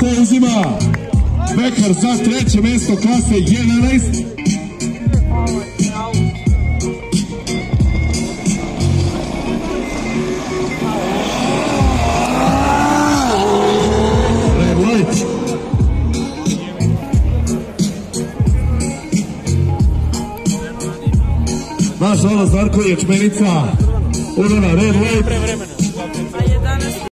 koje uzima Bekar za treće mjesto klase 11. Naš ona Zarko Ječmenica, Urana Red Light.